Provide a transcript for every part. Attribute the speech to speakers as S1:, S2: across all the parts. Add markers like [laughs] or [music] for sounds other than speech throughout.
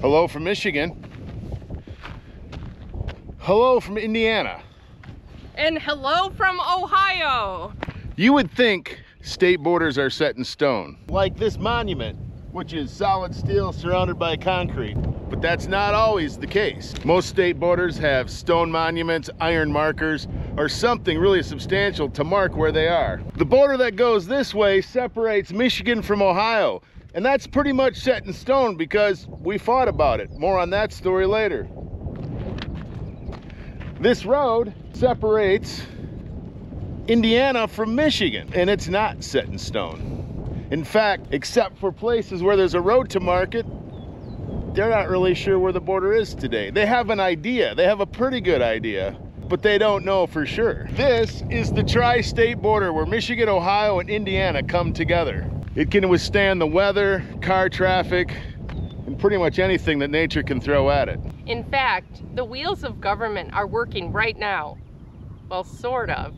S1: Hello from Michigan. Hello from Indiana.
S2: And hello from Ohio.
S1: You would think state borders are set in stone. Like this monument, which is solid steel surrounded by concrete. But that's not always the case. Most state borders have stone monuments, iron markers, or something really substantial to mark where they are. The border that goes this way separates Michigan from Ohio. And that's pretty much set in stone because we fought about it. More on that story later. This road separates Indiana from Michigan, and it's not set in stone. In fact, except for places where there's a road to market, they're not really sure where the border is today. They have an idea, they have a pretty good idea, but they don't know for sure. This is the tri-state border where Michigan, Ohio, and Indiana come together. It can withstand the weather, car traffic, and pretty much anything that nature can throw at it.
S2: In fact, the wheels of government are working right now, well, sort of,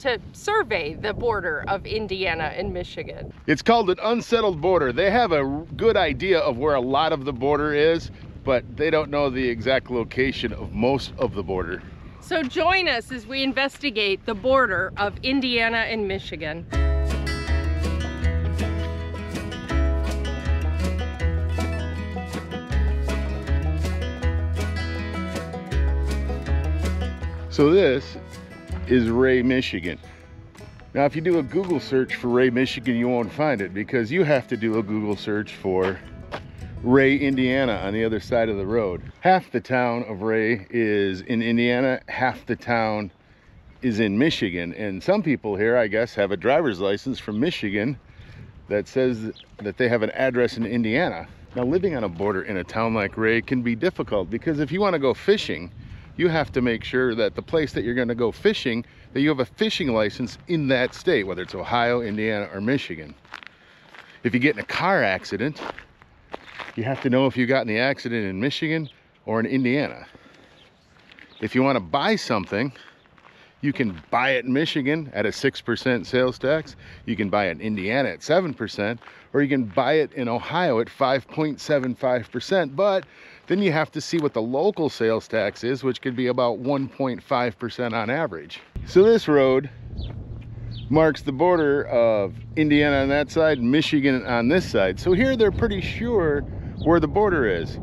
S2: to survey the border of Indiana and Michigan.
S1: It's called an unsettled border. They have a good idea of where a lot of the border is, but they don't know the exact location of most of the border.
S2: So join us as we investigate the border of Indiana and Michigan.
S1: So this is Ray, Michigan. Now, if you do a Google search for Ray, Michigan, you won't find it because you have to do a Google search for Ray, Indiana on the other side of the road. Half the town of Ray is in Indiana, half the town is in Michigan. And some people here, I guess, have a driver's license from Michigan that says that they have an address in Indiana. Now, living on a border in a town like Ray can be difficult because if you want to go fishing, you have to make sure that the place that you're going to go fishing that you have a fishing license in that state whether it's ohio indiana or michigan if you get in a car accident you have to know if you got in the accident in michigan or in indiana if you want to buy something you can buy it in Michigan at a 6% sales tax. You can buy it in Indiana at 7%, or you can buy it in Ohio at 5.75%. But then you have to see what the local sales tax is, which could be about 1.5% on average. So this road marks the border of Indiana on that side, Michigan on this side. So here they're pretty sure where the border is.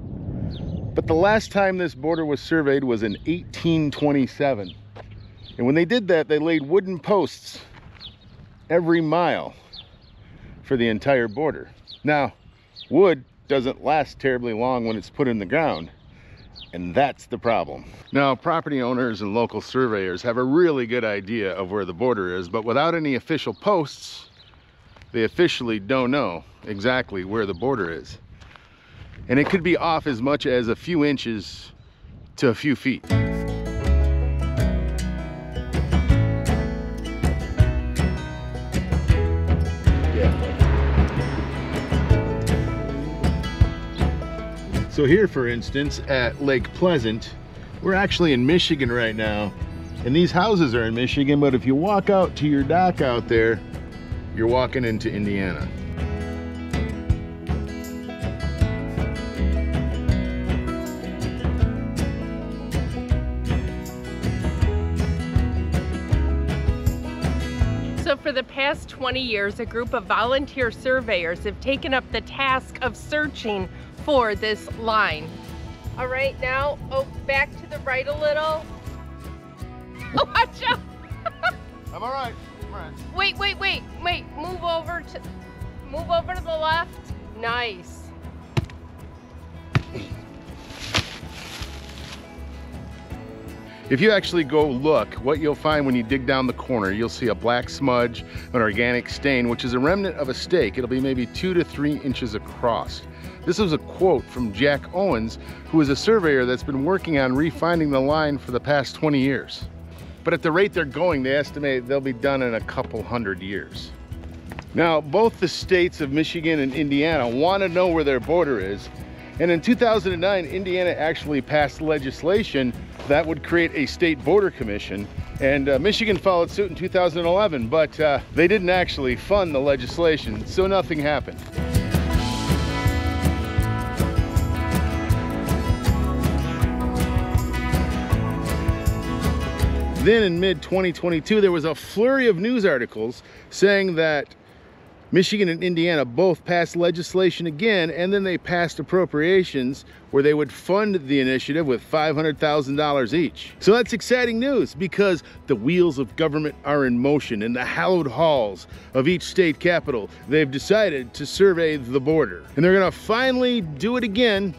S1: But the last time this border was surveyed was in 1827. And when they did that, they laid wooden posts every mile for the entire border. Now, wood doesn't last terribly long when it's put in the ground. And that's the problem. Now, property owners and local surveyors have a really good idea of where the border is, but without any official posts, they officially don't know exactly where the border is. And it could be off as much as a few inches to a few feet. So here, for instance, at Lake Pleasant, we're actually in Michigan right now. And these houses are in Michigan, but if you walk out to your dock out there, you're walking into Indiana.
S2: So for the past 20 years, a group of volunteer surveyors have taken up the task of searching for this line. All right, now, oh, back to the right a little. Oh, [laughs] watch out.
S1: I'm all right. I'm all right.
S2: Wait, wait, wait, wait. Move over to, move over to the left. Nice.
S1: If you actually go look, what you'll find when you dig down the corner, you'll see a black smudge, an organic stain, which is a remnant of a stake. It'll be maybe two to three inches across. This was a quote from Jack Owens, who is a surveyor that's been working on refining the line for the past 20 years. But at the rate they're going, they estimate they'll be done in a couple hundred years. Now, both the states of Michigan and Indiana want to know where their border is. And in 2009, Indiana actually passed legislation that would create a state border commission. And uh, Michigan followed suit in 2011, but uh, they didn't actually fund the legislation, so nothing happened. Then in mid 2022, there was a flurry of news articles saying that Michigan and Indiana both passed legislation again, and then they passed appropriations where they would fund the initiative with $500,000 each. So that's exciting news because the wheels of government are in motion in the hallowed halls of each state capital. They've decided to survey the border, and they're gonna finally do it again,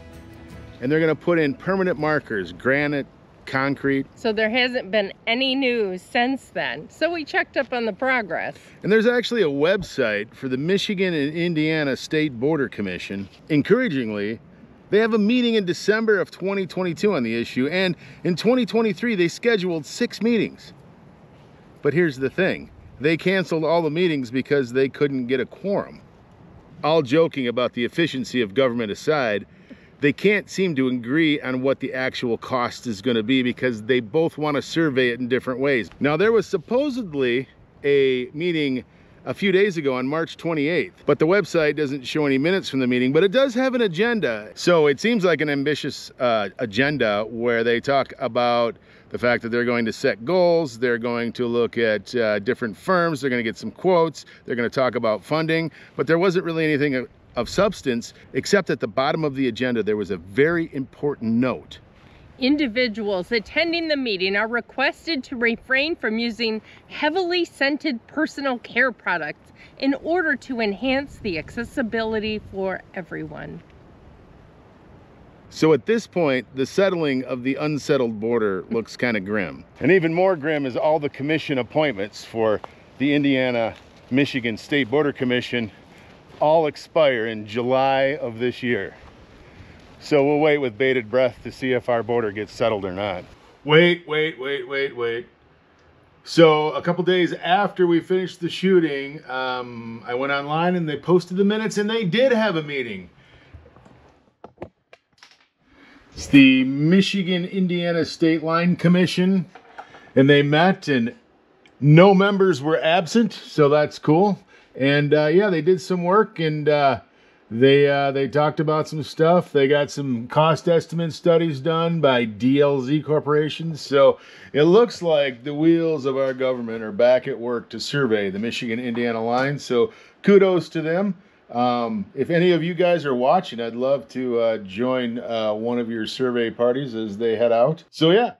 S1: and they're gonna put in permanent markers, granite, concrete.
S2: So there hasn't been any news since then. So we checked up on the progress.
S1: And there's actually a website for the Michigan and Indiana State Border Commission. Encouragingly, they have a meeting in December of 2022 on the issue, and in 2023, they scheduled six meetings. But here's the thing they canceled all the meetings because they couldn't get a quorum. All joking about the efficiency of government aside, they can't seem to agree on what the actual cost is going to be because they both want to survey it in different ways. Now, there was supposedly a meeting a few days ago on March 28th, but the website doesn't show any minutes from the meeting, but it does have an agenda. So it seems like an ambitious uh, agenda where they talk about the fact that they're going to set goals, they're going to look at uh, different firms, they're going to get some quotes, they're going to talk about funding, but there wasn't really anything of substance, except at the bottom of the agenda, there was a very important note.
S2: Individuals attending the meeting are requested to refrain from using heavily scented personal care products in order to enhance the accessibility for everyone.
S1: So at this point, the settling of the unsettled border looks kind of grim. And even more grim is all the commission appointments for the Indiana Michigan State Border Commission all expire in July of this year. So we'll wait with bated breath to see if our border gets settled or not. Wait, wait, wait, wait, wait. So a couple days after we finished the shooting, um, I went online and they posted the minutes and they did have a meeting. It's the Michigan Indiana State Line Commission and they met and no members were absent, so that's cool. And uh, yeah, they did some work and uh, they uh, they talked about some stuff. They got some cost estimate studies done by DLZ Corporation. So it looks like the wheels of our government are back at work to survey the Michigan Indiana line. So kudos to them. Um, if any of you guys are watching, I'd love to uh, join uh, one of your survey parties as they head out. So yeah,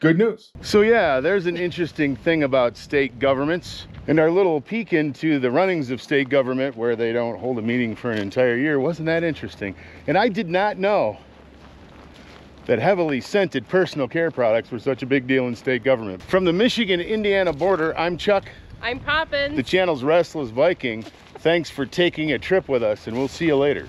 S1: good news. So yeah, there's an interesting thing about state governments and our little peek into the runnings of state government where they don't hold a meeting for an entire year. Wasn't that interesting? And I did not know that heavily scented personal care products were such a big deal in state government. From the Michigan-Indiana border, I'm Chuck.
S2: I'm Poppin.
S1: The channel's Restless Viking. Thanks for taking a trip with us and we'll see you later.